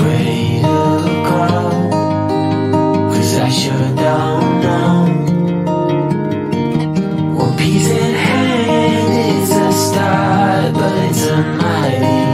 afraid of Cause I shut down One piece in hand, it's a start But it's a mighty